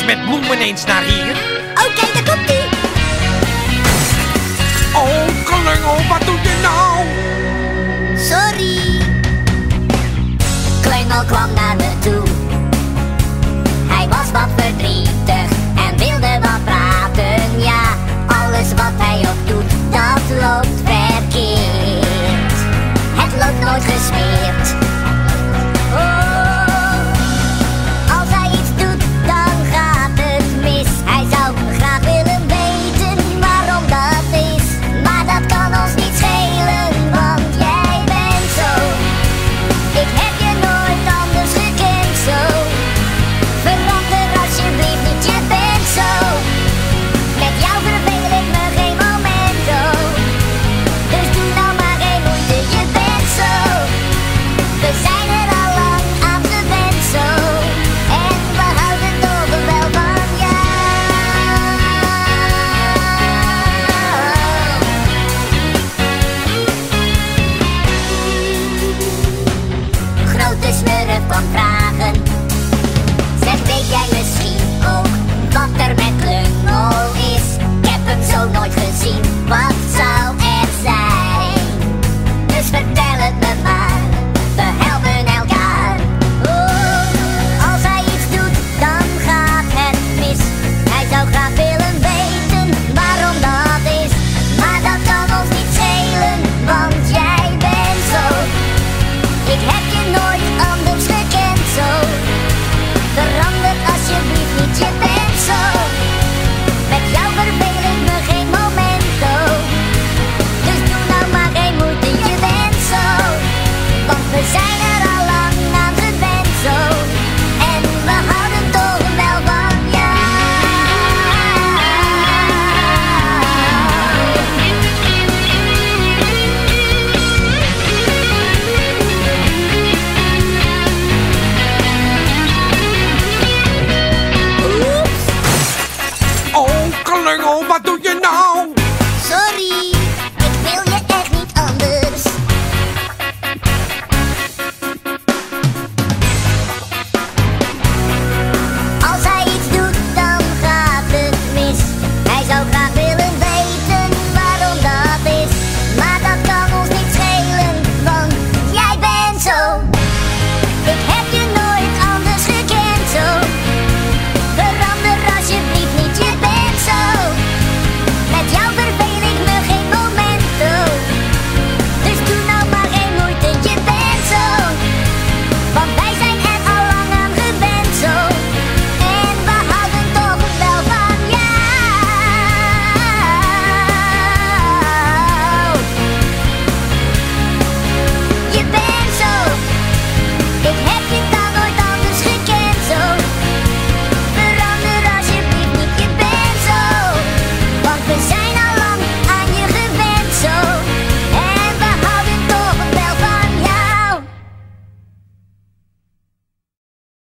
met bloemen eens naar hier. Oké, daar komt ie. Oh, klungel, wat doe je nou? Sorry. Klungel kwam naar de